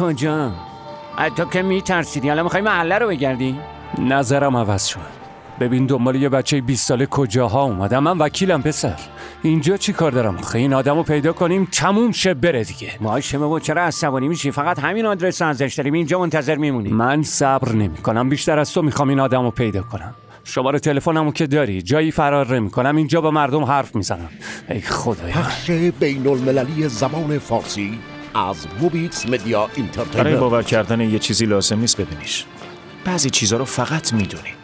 کجا؟ تو که میترسیدی. حالا می‌خوای محله رو بگردی؟ نظرم عوض شد. ببین دنبال یه بچه 20 ساله کجاها اومدم. من وکیلم پسر. اینجا چی کار دارم؟ خیلی این آدم رو پیدا کنیم تموم شه بره دیگه. باشه بابا چرا عصبانی میشی؟ فقط همین آدرس ازش داریم. اینجا منتظر میمونی. من صبر نمی کنم بیشتر از تو می‌خوام این آدم رو پیدا کنم. شماره تلفنمو که داری جایی فرار نمی کنم اینجا با مردم حرف می‌زنم. ای خدایا. بین المللی زبان فارسی. از موبیتس Media برای Entertainment باور کردن یه چیزی لازم نیست ببینیش. بعضی چیزها رو فقط می‌دونی.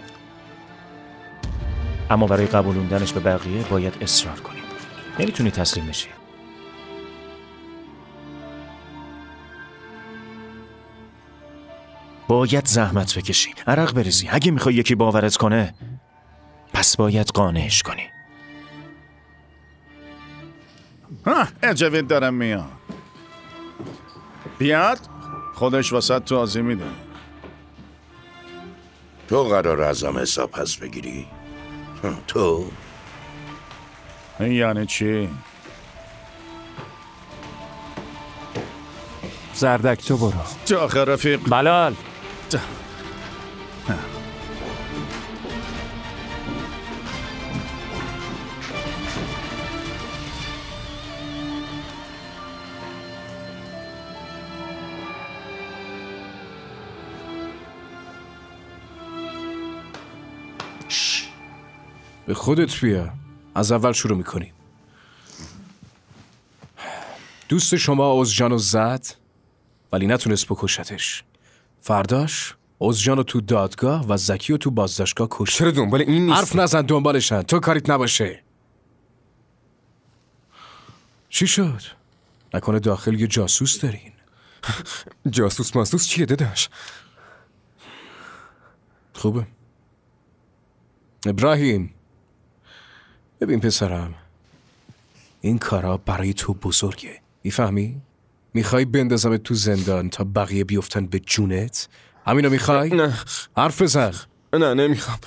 اما برای قبولوندنش به بقیه باید اصرار کنی. نمی‌تونی تسلیم بشی. باید زحمت بکشی. عرق بریزی. اگه می‌خوای یکی باورت کنه پس باید قانعش کنی. ها اجوید دارم میاد. بیاد خودش واسط تو آزی میده تو قرار ازم حساب پس بگیری؟ تو؟ این یعنی چی؟ زردک تو برو. تو آخه رفیق. بلال. به خودت بیا. از اول شروع می‌کنیم دوست شما اوزجان رو زد ولی نتونست بکشتش. فرداش اوزجان رو تو دادگاه و زکی رو تو بازداشتگاه کشت. چرا دنبال این نیست حرف نزن دنبالشن. تو کاریت نباشه. چی شد؟ نکنه داخل یه جاسوس دارین. جاسوس ماسوس چیه داداش؟ خوبه. ابراهیم. ببین پسرم این کارا برای تو بزرگه می‌فهمی؟ می‌خوای بندازم تو زندان تا بقیه بیفتن به جونت؟ همینو می‌خوای؟ نه حرف بزن نه نمی‌خوام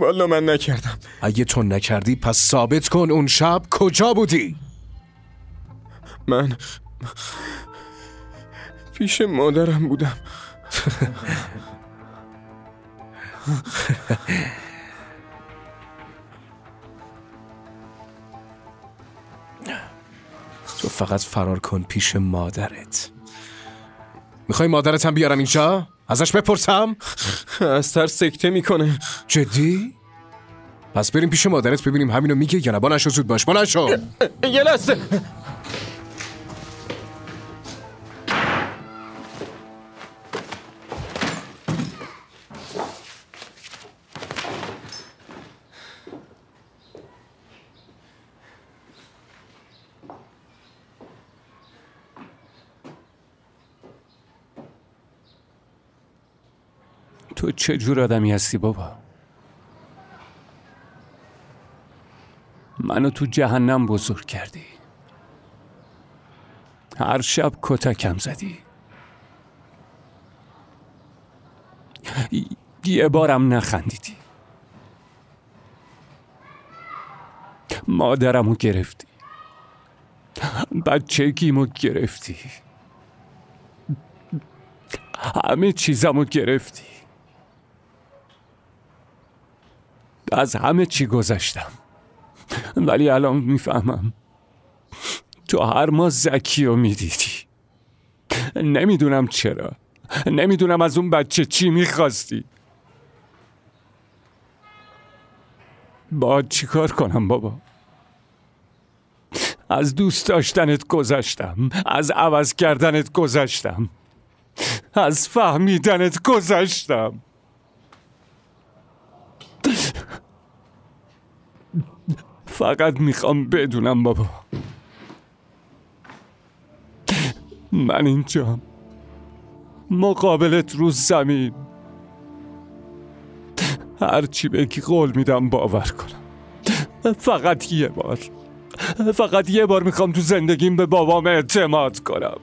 والا من نکردم اگه تو نکردی پس ثابت کن اون شب کجا بودی؟ من پیش مادرم بودم فقط فرار کن پیش مادرت می‌خوای مادرت هم بیارم اینجا؟ ازش بپرسم؟ از ترس سکته می‌کنه جدی؟ پس بریم پیش مادرت ببینیم همینو میگه یا نه با نشو زود باش با نشو یه لحظه چه جور آدمی هستی بابا؟ منو تو جهنم بزرگ کردی. هر شب کتکم زدی. یه بارم نخندیدی. مادرمو گرفتی. بچه گیمو گرفتی. همه چیزمو گرفتی. از همه چی گذشتم. ولی الان می‌فهمم. تو هر ما زکی رو می‌دیدی. نمی‌دونم چرا. نمی‌دونم از اون بچه چی می‌خواستی. با چی کار کنم بابا؟ از دوست داشتنت گذشتم. از عوض کردنت گذشتم. از فهمیدنت گذشتم. فقط می‌خوام بدونم بابا. من اینجام مقابلت رو زمین. هرچی بگی قول میدم باور کنم. فقط یه بار. فقط یه بار می‌خوام تو زندگیم به بابام اعتماد کنم.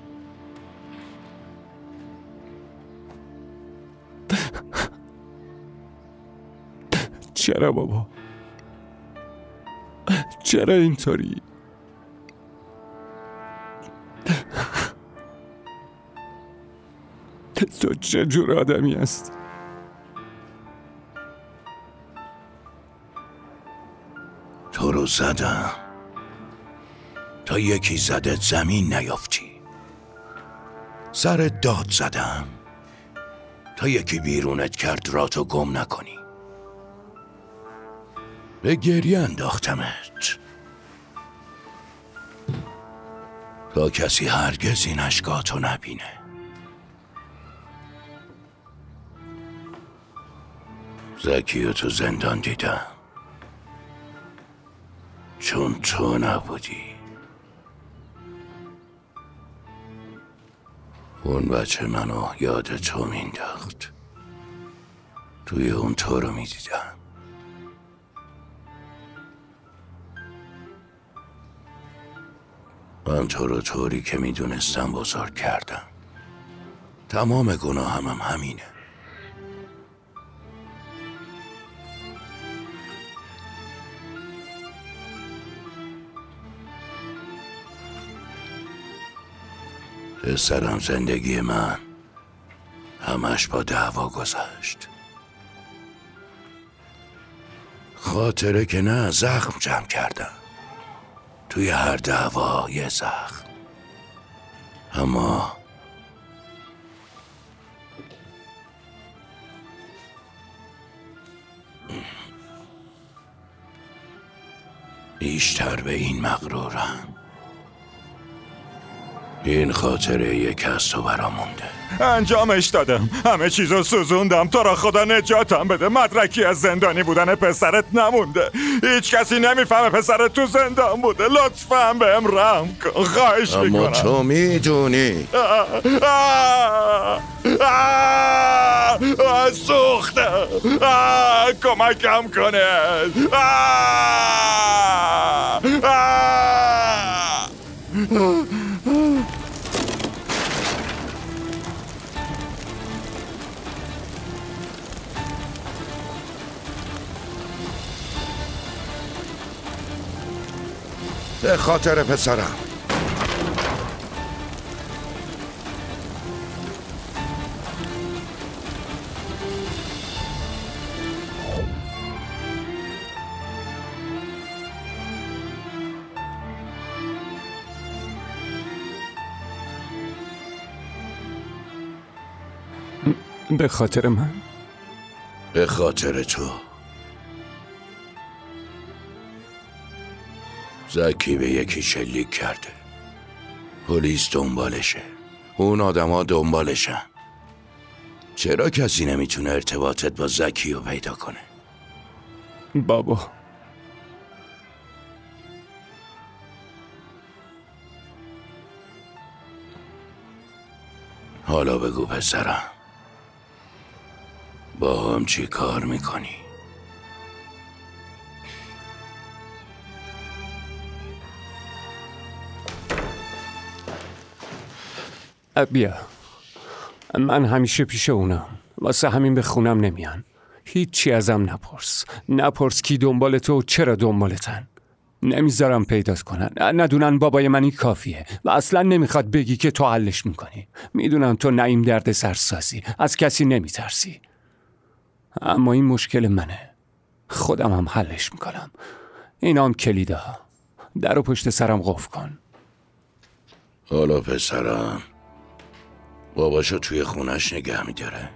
چرا بابا؟ چرا اینطوری؟ تو چه جور آدمی هست تو رو زدم. تا یکی زدت زمین نیافتی. سر داد زدم. تا یکی بیرونت کرد راتو گم نکنی. به گریه انداختمت. تا کسی هرگز این اشکاتو نبینه. زکی و تو زندان دیدم. چون تو نبودی. اون بچه منو یاد تو مینداخت. توی اون تو رو می‌دیدم. من تو رو طوری که می‌دونستم بزرگ کردم. تمام گناهم هم همینه. پسرم زندگی من همش با دعوا گذشت. خاطره که نه زخم جمع کردم. توی هر دعوا یه زخم. اما بیشتر به این مغرورم این خاطره یک از تو برام مونده انجامش دادم. همه چیزو سوزوندم. تو را خدا نجاتم بده. مدرکی از زندانی بودن پسرت نمونده. هیچ کسی نمی‌فهمه پسرت تو زندان بوده. لطفا بهم رحم کن. خواهش اما می‌کنم. تو می‌دونی. سوخته. کمکم کنه. خاطر پسرم. به خاطر من؟ به خاطر تو. زکی به یکی شلیک کرده. پلیس دنبالشه. اون آدما دنبالشن. چرا کسی نمی‌تونه ارتباطت با زکی رو پیدا کنه؟ بابا. حالا بگو پسرم. با هم چی کار می‌کنی؟ بیا. من همیشه پیش اونم. واسه همین به خونم نمیان. هیچی ازم نپرس. نپرس کی دنبال تو و چرا دنبالتن. نمی‌ذارم پیدات کنن. ندونن بابای من این کافیه و اصلا نمی‌خواد بگی که تو حلش می‌کنی. می‌دونم تو نعیم درد سرسازی. از کسی نمیترسی. اما این مشکل منه. خودم هم حلش می‌کنم. اینا هم کلیده ها در و پشت سرم قفل کن. حالا پسرم. باباشو توی خونش نگه میداره.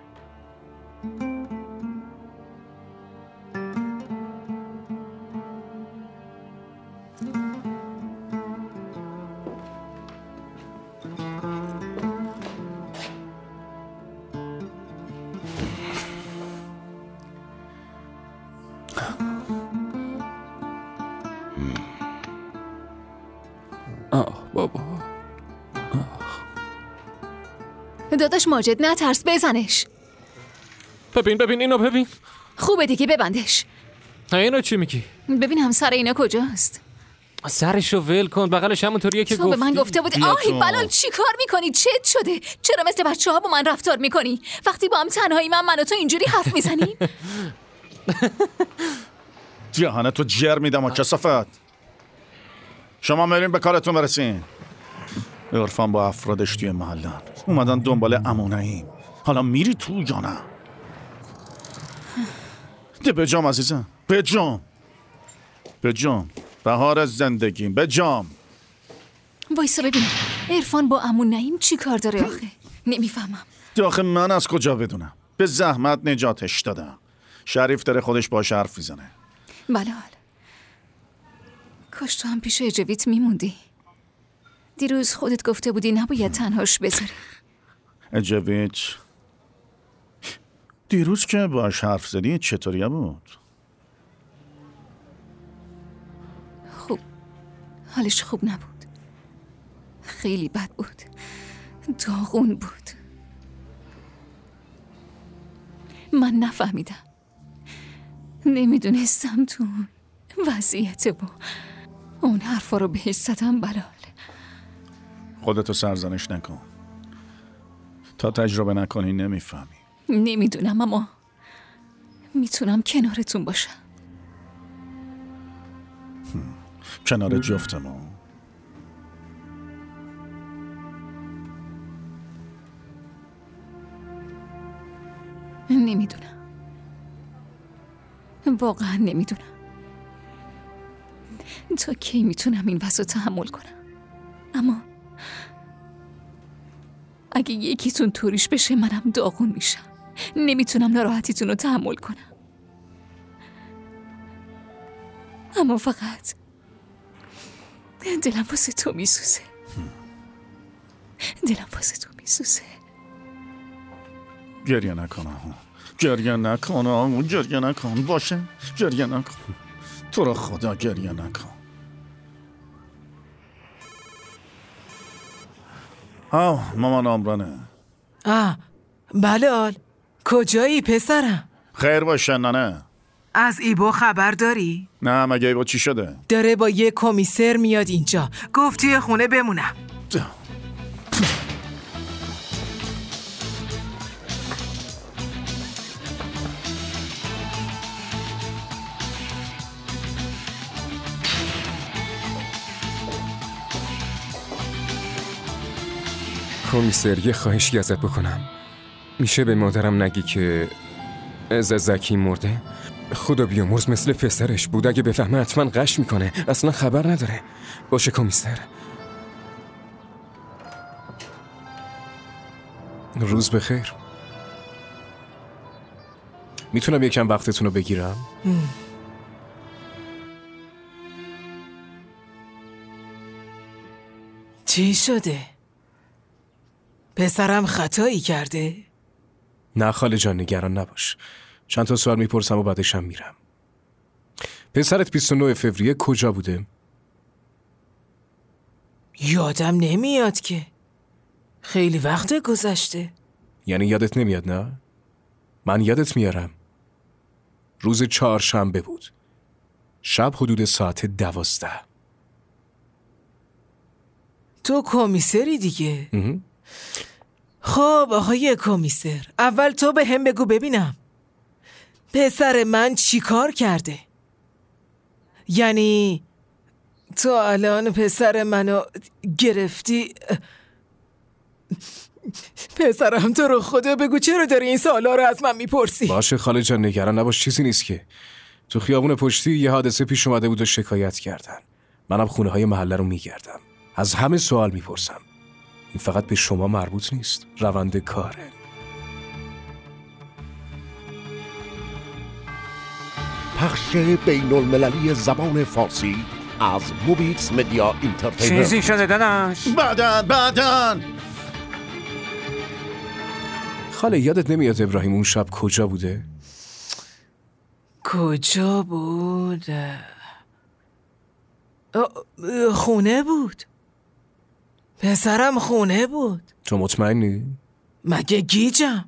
آه بابا. داداش ماجد نترس بزنش. ببین ببین اینو ببین. خوبه دیگه ببندش. اینو چی میگی؟ ببین همسر اینا کجاست. سرشو ول کن بغلش همونطوریه که تو به گفتی. من گفته بودی آهی بلال چی کار می‌کنی؟ چت شده. چرا مثل بچه ها با من رفتار می‌کنی؟ وقتی با هم تنهایی من من و تو اینجوری حرف می‌زنی؟ جهانه تو جر میدم و کسافت. شما برین به کارتون برسین. عرفان با افرادش توی محلن اومدن دنبال امونهیم حالا میری تو یا نه؟ ده بجام عزیزم. بجام بجام بهار از زندگیم بجام وایسا ببینم. عرفان با امون نعیم چی کار داره آخه؟ نمی‌فهمم. آخه من از کجا بدونم؟ به زحمت نجاتش دادم. شریف داره خودش باش حرف می‌زنه. بله حال کاش تو هم پیش اجویت میموندی. دیروز خودت گفته بودی نباید تنهاش بذاری. اجویت دیروز که باش حرف زدی چطوریه بود؟ خوب. حالش خوب نبود. خیلی بد بود. داغون بود. من نفهمیدم. نمی‌دونستم تو وضعیت با. اون حرفا رو بهش زدم بلال خودتو سرزنش نکن. تا تجربه نکنی نمی‌فهمی. نمی‌دونم اما می‌تونم کنارتون باشم. کنار جفتمون؟ نمی‌دونم. واقعا نمی‌دونم. تا کی می‌تونم این وضع تحمل کنم؟ اما اگه یکیتون طوریش بشه منم داغون میشم. نمی‌تونم ناراحتیتون رو تحمل کنم. اما فقط دلم واسه تو میسوزه. دلم واسه تو میسوزه. گریه نکن آهو. گریه نکن آهو. گریه نکن. باشه. گریه نکن. تو رو خدا گریه نکن. آه مامان آمرانه آه بلال کجایی پسرم؟ خیر باشه ننه از ایبو خبر داری؟ نه مگه با چی شده؟ داره با یه کمیسر میاد اینجا. گفت توی خونه بمونم. کمیسر یه خواهشی ازت بکنم. میشه به مادرم نگی که از زکی مرده؟ خدا بیامرز مثل پسرش بود. اگه بفهمه حتما قش می‌کنه. اصلا خبر نداره. باشه کمیسر روز بخیر. می‌تونم یکم وقتتون رو بگیرم؟ چی شده؟ پسرم خطایی کرده؟ نه خاله جان نگران نباش چند تا سوال می‌پرسم و بعدشم میرم پسرت 29 فوریه کجا بوده؟ یادم نمیاد که خیلی وقت گذشته یعنی یادت نمیاد نه؟ من یادت میارم روز چهارشنبه بود شب حدود ساعت دوازده تو کمیسری دیگه. خب آقای کمیسر اول تو به هم بگو ببینم. پسر من چی کار کرده؟ یعنی تو الان پسر منو گرفتی؟ پسرم تو رو خدا بگو چرا داری این سوالا رو از من می‌پرسی؟ باشه خاله جان نگران نباش چیزی نیست که. تو خیابون پشتی یه حادثه پیش اومده بود و شکایت کردن. منم خونه های محله رو میگردم. از همه سوال می‌پرسم. این فقط به شما مربوط نیست. روند کاره. پخش بین المللی زبان فارسی از موبیتس Media Entertainment چیزی شده داداش؟ بعدن بعدن خاله یادت نمیاد ابراهیم اون شب کجا بوده؟ کجا بود؟ خونه بود. پسرم خونه بود. تو مطمئنی؟ مگه گیجم؟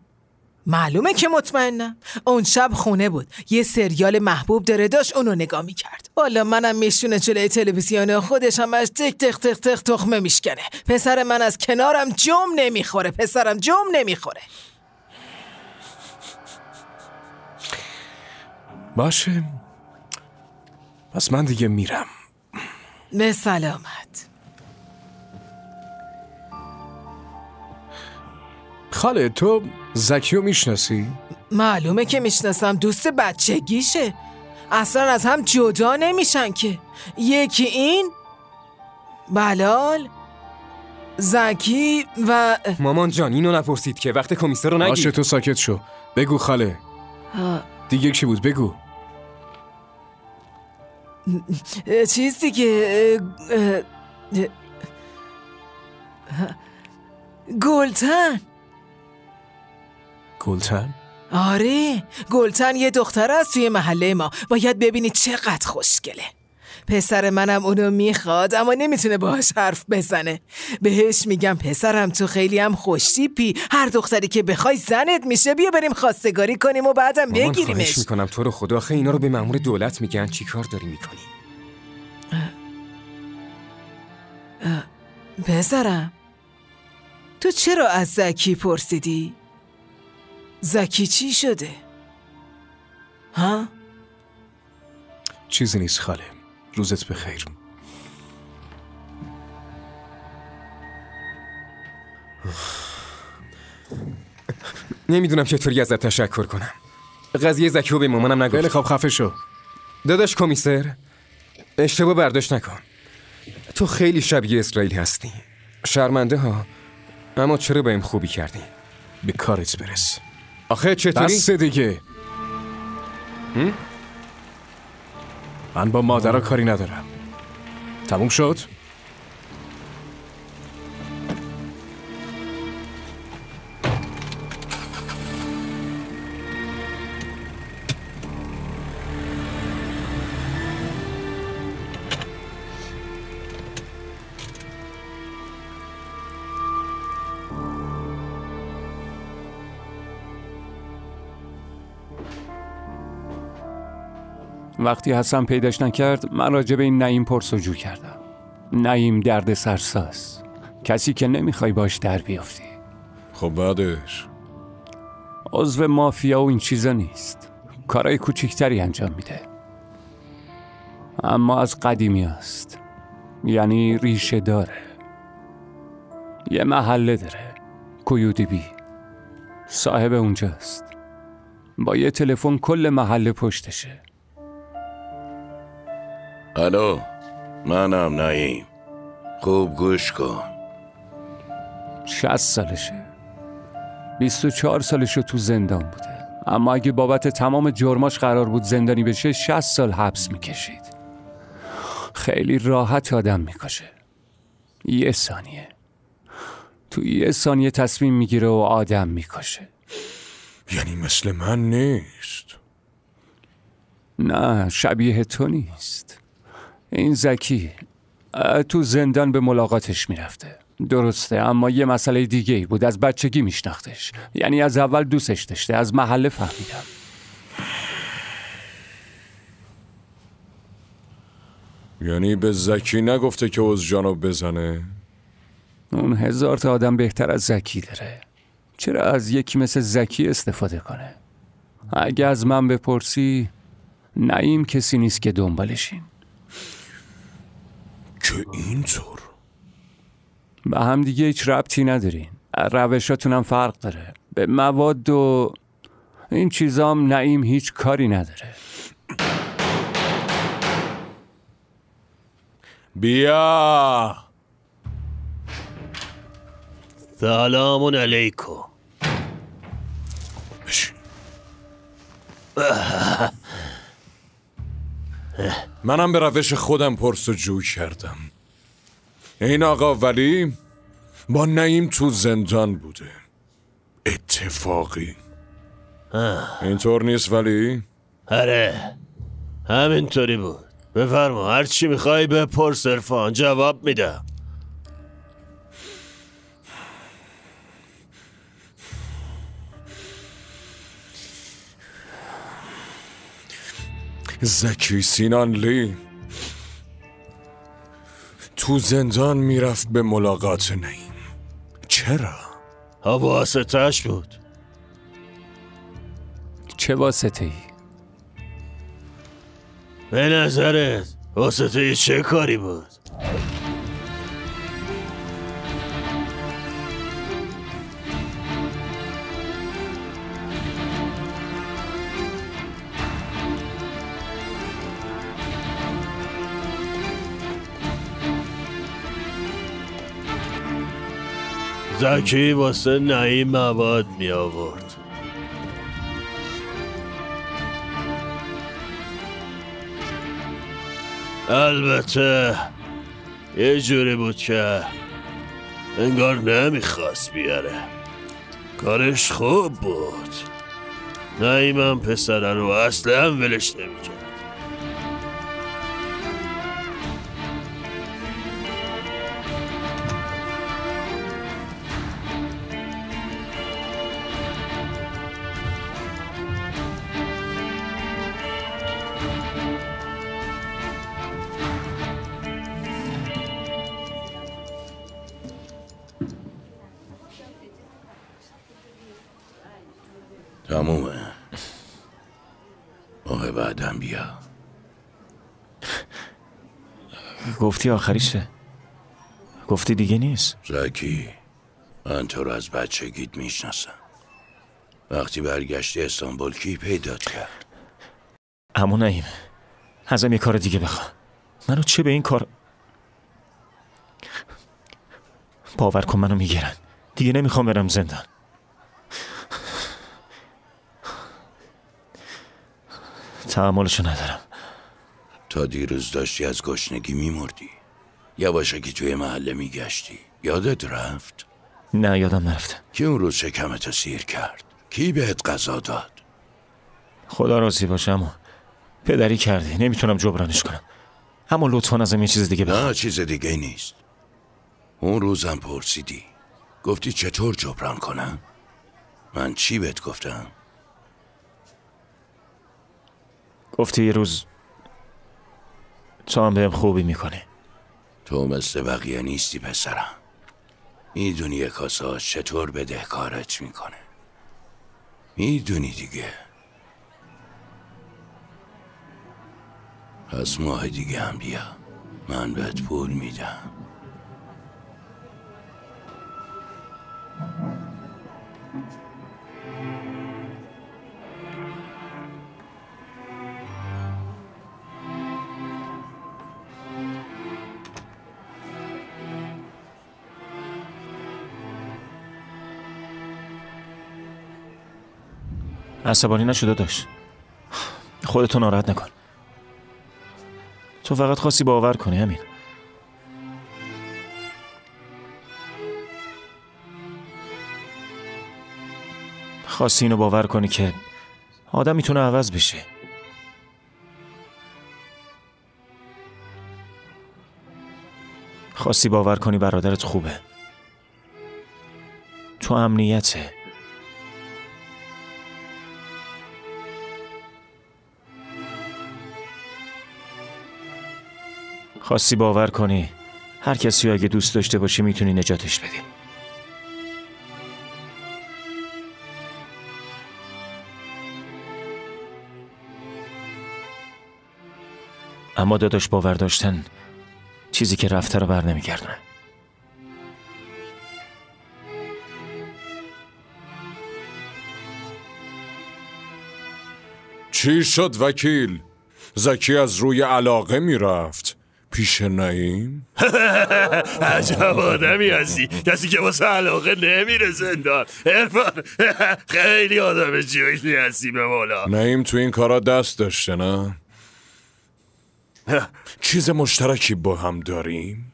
معلومه که مطمئنم. اون شب خونه بود. یه سریال محبوب داره داشت اونو نگاه می‌کرد. حالا منم میشونه جلوی تلویزیون خودش همش تک تک تک تک تخمه میشکنه. پسر من از کنارم جم نمی‌خوره. پسرم جم نمی‌خوره. باشه. پس من دیگه میرم. به سلامت. خاله تو زکیو می‌شناسی؟ معلومه که می‌شناسم دوست بچگیشه. اصلا از هم جدا نمیشن که. یکی این بلال زکی و مامان جان اینو نپرسید که وقت کمیسر رو نگید تو ساکت شو. بگو خاله. ها، دیگه کی بود بگو. چیز دیگه گلتن. گلتن؟ آره گلتن یه دختر است توی محله ما. باید ببینی چقدر خوشگله. پسر منم اونو می‌خواد اما نمی‌تونه باهاش حرف بزنه. بهش میگم پسرم تو خیلی هم خوشتیپی. هر دختری که بخوای زنت میشه بیا بریم خواستگاری کنیم و بعدم مامان خواهش بگیریمش می‌کنم. تو رو خدا آخه اینا رو به مأمور دولت میگن. چی کار داری می‌کنی؟ پسرم تو چرا از زکی پرسیدی؟ زکی چی شده؟ ها؟ چیزی نیست خاله. روزت بخیر. نمی‌دونم چطوری ازت تشکر کنم. قضیه زکی رو به مامانم نگفت. خیلی خواب خفه شو. داداش کمیسر اشتباه برداشت نکن. تو خیلی شبیه اسرائیل هستی. شرمنده ها اما چرا به این خوبی کردی؟ به کارت برس. آخه چطوری؟ بس دیگه. من با مادرها کاری ندارم. تموم شد؟ وقتی حسن پیداش نکرد من راجع به این نعیم پرسجو کردم. نعیم درد سرساز. کسی که نمی‌خوای باش در بیافتی خب بعدش؟ عضو مافیا و این چیزا نیست. کارای کوچیکتری انجام میده. اما از قدیمی است. یعنی ریشه داره. یه محله داره. کویودی بی. صاحب اونجاست. با یه تلفن کل محله پشتشه. الو منم نعیم. خوب گوش کن. شست سالشه. 24 سالشو تو زندان بوده. اما اگه بابت تمام جرماش قرار بود زندانی بشه 60 سال حبس می‌کشید. خیلی راحت آدم می‌کشه. یه ثانیه. تو یه ثانیه تصمیم می‌گیره و آدم می‌کشه. یعنی مثل من نیست. نه شبیه تو نیست. این زکی تو زندان به ملاقاتش می‌رفته. درسته اما یه مسئله دیگه ای بود از بچگی میشناختش. یعنی از اول دوستش داشته از محله فهمیدم. یعنی به زکی نگفته که از جانو بزنه؟ اون هزار تا آدم بهتر از زکی داره. چرا از یکی مثل زکی استفاده کنه؟ اگه از من بپرسی نعیم کسی نیست که دنبالشین که اینطور به هم دیگه هیچ ربطی ندارین روشاتون هم فرق داره. به مواد و این چیزام نعیم هیچ کاری نداره. بیا! سلام علیکم. بشین. منم به روش خودم پرسجو کردم. این آقا ولی با نعیم تو زندان بوده. اتفاقی. اینطور نیست ولی؟ آره همینطوری بود. بفرما هر چی می‌خوای بپرس عرفان جواب میدم. زکی سینان لی تو زندان می‌رفت به ملاقات نعیم چرا؟ واسطش بود چه واسطه ای؟ به نظرت واسطه چه کاری بود زکی واسه نعیم مواد می آورد. البته یه جوری بود که انگار نمی‌خواست بیاره. کارش خوب بود. نعیمم پسره رو اصلا ولش نمی‌کرد. تمومه. ماه بعدم بیا. گفتی آخریشه. گفتی دیگه نیست. زکی من تو رو از بچگیت می‌شناسم. وقتی برگشتی استانبول کی پیدات کرد؟ اما نیم ازم یه کار دیگه بخوا. منو چه به این کار؟ باور کن منو می‌گیرن. دیگه نمی‌خوام برم زندان. تحملشو ندارم تا دیروز داشتی از گشنگی میمردی یواشکی توی محله میگشتی یادت رفت؟ نه یادم نرفته کی اون روز شکمتو سیر کرد؟ کی بهت غذا داد؟ خدا راضی باشه اما پدری کردی نمی‌تونم جبرانش کنم اما لطفا ازم یه چیز دیگه بخوا نه چیز دیگه نیست اون روزم پرسیدی گفتی چطور جبران کنم؟ من چی بهت گفتم؟ گفتی یه روز تو هم بهم خوبی می‌کنی. تو مثل بقیه نیستی پسرم. می‌دونی یه کاسه آش چطور بدهکارت می‌کنه. می‌دونی دیگه. پس ماه دیگه هم بیا. من بهت پول میدم. عصبانی نشده داشت. خودتو ناراحت نکن. تو فقط خواستی باور کنی همین خواستی اینو باور کنی که آدم می‌تونه عوض بشه. خواستی باور کنی برادرت خوبه. تو امنیته. خواستی باور کنی. هر کسی اگه دوست داشته باشی می‌تونی نجاتش بدی. اما داداش باور داشتن چیزی که رفته رو بر نمیگردونه. چی شد وکیل؟ زکی از روی علاقه می‌رفت. پیش نعیم؟ عجب آدمی هستی. کسی که واسه علاقه نمیره زندان. ارفان خیلی آدم جوشی هستی به مولا. نعیم تو این کارا دست داشته نه؟ چیز مشترکی با هم داریم؟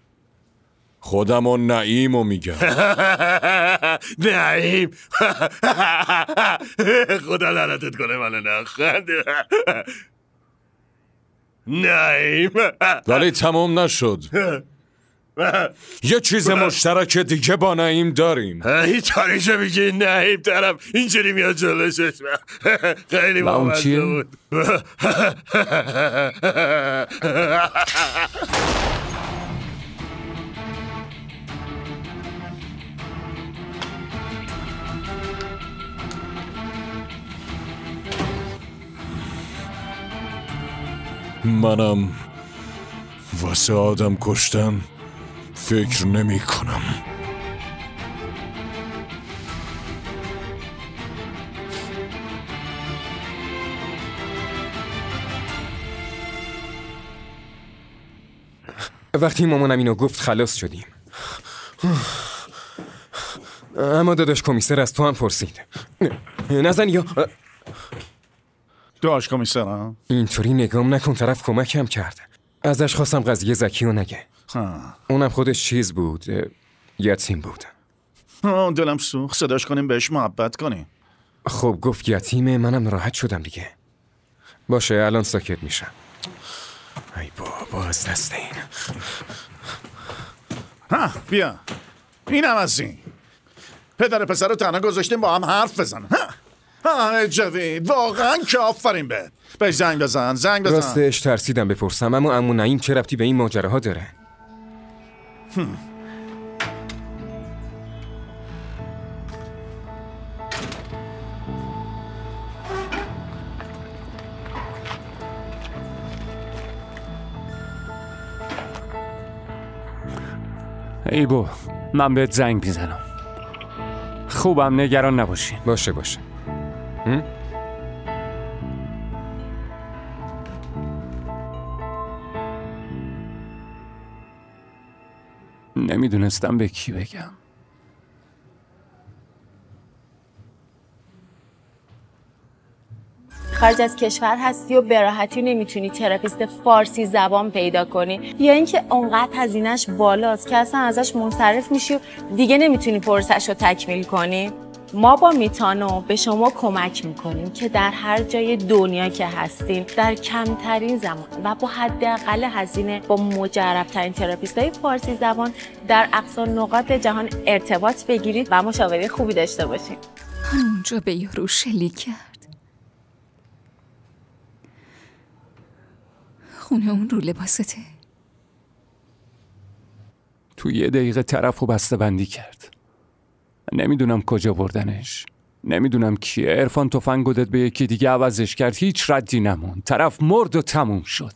خودم و نعیم رو میگم. نعیم. خدا لعنتت کنه من نخند. نعیم. ولی تمام نشد. یه چیز مشترک دیگه با نعیم داریم. هیچ کاریشو میگی نعیم طرف اینجوری میاد جلو چشمم خیلی بامزه؟ بود. منم واسه آدم کشتن فکر نمی کنم. وقتی مامانم اینو گفت خلاص شدیم. اما داداش کمیسر از تو هم پرسید. نزن یا داش کمیسرم اینطوری نگام نکن طرف کمکم کرد ازش خواستم قضیه زکی رو نگه. اونم خودش چیز بود یتیم بود. آه، دلم سوخت صداش کنیم بهش محبت کنیم. خب گفت یتیمه منم راحت شدم دیگه. باشه الان ساکت میشم. ای بابا از دست این. ها بیا. اینم از این. پدر پسر رو تنها گذاشتیم با هم حرف بزنن. ها. ها جوید واقعا که آفرین به. به زنگ بزن زنگ بزن. راستش ترسیدم بپرسم اما امو نعیم چه ربطی به این ماجراها داره؟ هم. ای بو من بهت زنگ می‌زنم. خوبم نگران نباشین باشه باشه. نمی‌دونستم به کی بگم. خارج از کشور هستی و به راحتی نمی‌تونی تراپیست فارسی زبان پیدا کنی. یا اینکه اونقدر هزینهش بالاست که اصلا ازش منصرف میشی و دیگه نمی‌تونی پروسه‌ش رو تکمیل کنی. ما با میتانو به شما کمک می‌کنیم که در هر جای دنیا که هستین در کمترین زمان و با حداقل هزینه با مجربترین therapist های فارسی زبان در اقصا نقاط جهان ارتباط بگیرید و مشاوره خوبی داشته باشید همونجا به یارو شلیک کرد. خون اون رو لباسته. تو یه دقیقه طرف و بسته بندی کرد. نمی‌دونم کجا بردنش. نمی‌دونم کیه. ارفان تفنگ داد به یکی دیگه عوضش کرد. هیچ ردی نمون طرف مرد و تموم شد.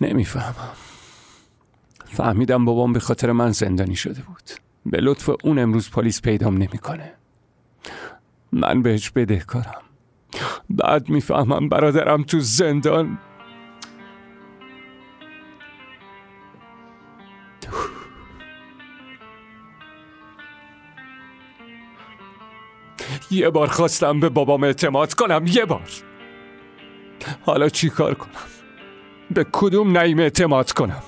نمی‌فهمم. فهمیدم بابام به خاطر من زندانی شده بود. به لطف اون امروز پلیس پیدام نمی‌کنه. من بهش بدهکارم. بعد می‌فهمم برادرم تو زندان یه بار خواستم به بابام اعتماد کنم یه بار. حالا چی کار کنم؟ به کدوم نعیم اعتماد کنم؟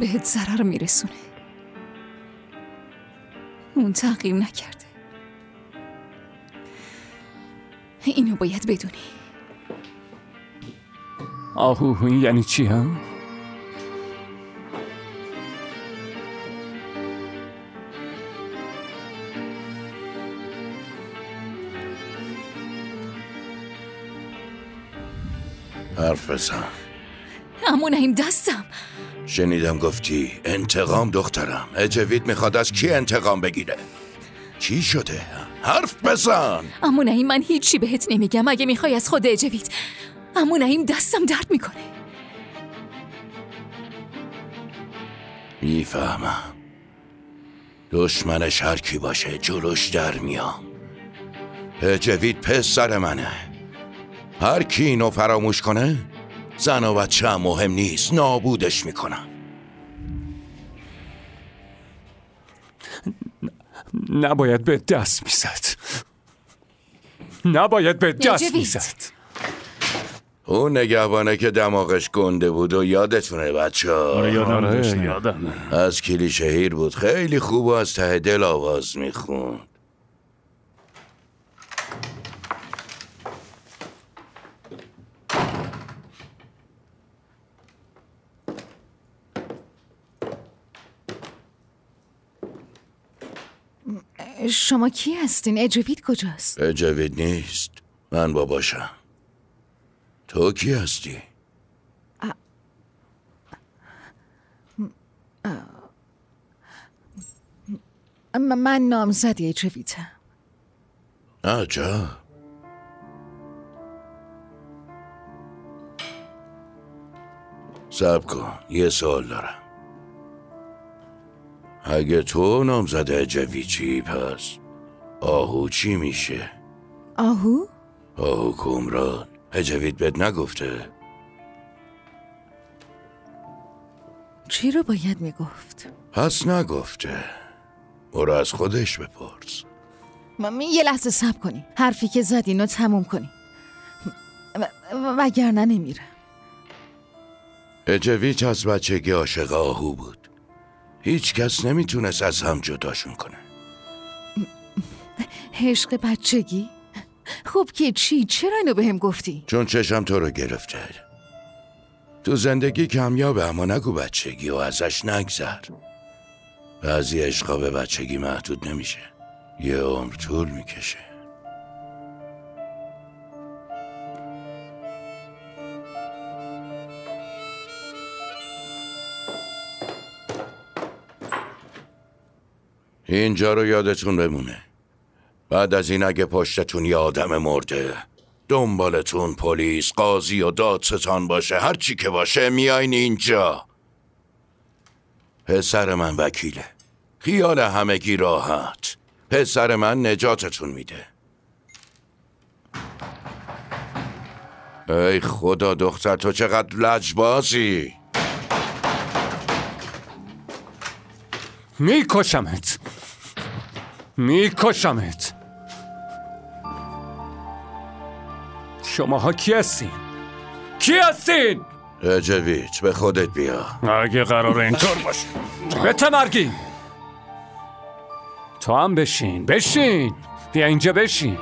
بهت ضرر میرسونه. اون تغییر نکرده. اینو باید بدونی. آهو این یعنی چی هم؟ حرف بزن. اما نهیم دستم. شنیدم گفتی انتقام دخترم. اجوید می‌خواد از کی انتقام بگیره؟ چی شده؟ حرف بزن. اما نهیم من هیچی بهت نمیگم. اگه می‌خوای از خود اجوید اما نهیم دستم درد می‌کنه. می‌فهمم. دشمنش هر کی باشه جلوش در میام. اجوید پسر منه. هر کی اینو فراموش کنه زن و بچه هم مهم نیست. نابودش می‌کنم. نباید به دست می‌زد. نباید به دست. می‌زد. اون نگهبانه که دماغش گنده بود و یادتونه بچه آره، یادم یادمه. از کلی شهیر بود. خیلی خوب و از ته دل آواز می‌خوند. شما کی هستین؟ اجوید کجاست؟ اجوید نیست من باباشم تو کی هستی؟ م- من نامزد اجویدم عجب سب کن یه سوال دارم اگه تو نامزد جویچی پس آهو چی میشه؟ آهو؟ آهو کمران. اجوید بهت نگفته. چی رو باید می‌گفت؟ پس نگفته. برو از خودش بپرس. مامی یه لحظه سب کنی. حرفی که زدین رو تموم کنی. وگرنه نمیره. اجویچ از بچگی عاشق آهو بود. هیچ کس نمی‌تونست از هم جداشون کنه عشق بچگی؟ خب که چی؟ چرا اینو به هم گفتی؟ چون چشم تو رو گرفته تو زندگی کمیابه اما نگو بچگی و ازش نگذر بعضی عشقا به بچگی محدود نمیشه یه عمر طول می‌کشه اینجا رو یادتون بمونه. بعد از این اگه پشتتون یه آدم مرده دنبالتون پلیس قاضی و دادستان باشه هر چی که باشه میاین اینجا. پسر من وکیله. خیال همگی راحت. پسر من نجاتتون میده. ای خدا دختر تو چقدر لجبازی؟ میکشمت. میکشمت. شماها کی هستین؟ کی هستین؟ رجویچ به خودت بیا. اگه قرار اینطور باشه. به تمرگی تو هم بشین بشین. بیا اینجا بشین.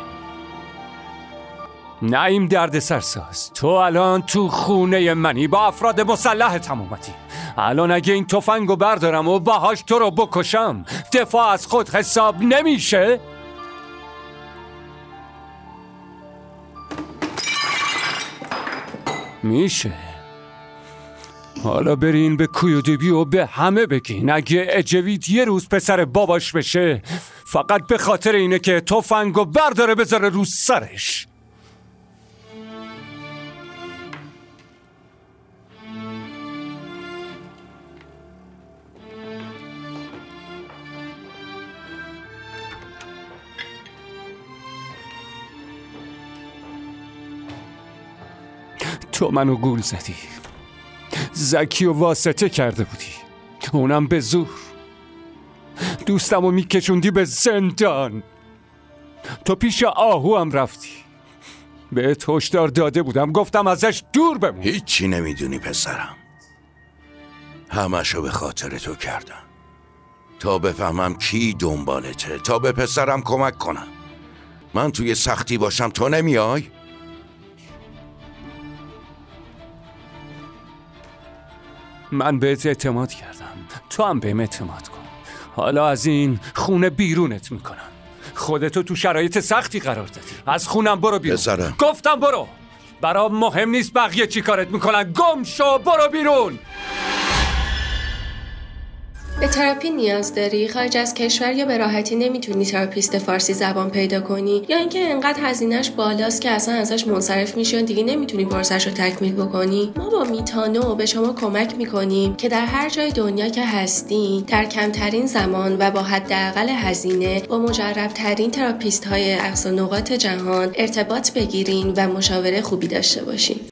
نعیم درد سرساز تو الان تو خونه منی با افراد مسلح اومدی الان اگه این تفنگو بردارم و باهاش تو رو بکشم دفاع از خود حساب نمیشه؟ میشه. حالا برین به کویودبی و به همه بگین. اگه اجوید یه روز پسر باباش بشه فقط به خاطر اینه که تفنگو برداره بذاره رو سرش. تو منو گول زدی. زکی و واسطه کرده بودی. اونم به زور. دوستم و میکشوندی به زندان. تو پیش آهو هم رفتی. به هشدار داده بودم. گفتم ازش دور بمون. هیچی نمی‌دونی پسرم. همشو به خاطر تو کردم. تا بفهمم کی دنبالته تا به پسرم کمک کنم. من توی سختی باشم تو نمیای؟ من بهت اعتماد کردم. تو هم بهم اعتماد کن. حالا از این خونه بیرونت می‌کنم. خودتو تو شرایط سختی قرار دادی. از خونم برو بیرون. پسرم. گفتم برو. برام مهم نیست بقیه چی کارت می‌کنن. گم شو برو بیرون. به تراپی نیاز داری؟ خارج از کشور یا به راحتی نمی‌تونی therapist فارسی زبان پیدا کنی؟ یا اینکه انقدر هزینهش بالاست که اصلا ازش منصرف میشی و دیگه نمی‌تونی پروسه‌ش رو تکمیل بکنی؟ ما با میتانو به شما کمک می‌کنیم که در هر جای دنیا که هستی در کمترین زمان و با حداقل هزینه با مجربترین تراپیست های اقصا نقاط جهان ارتباط بگیرین و مشاوره خوبی داشته باشین.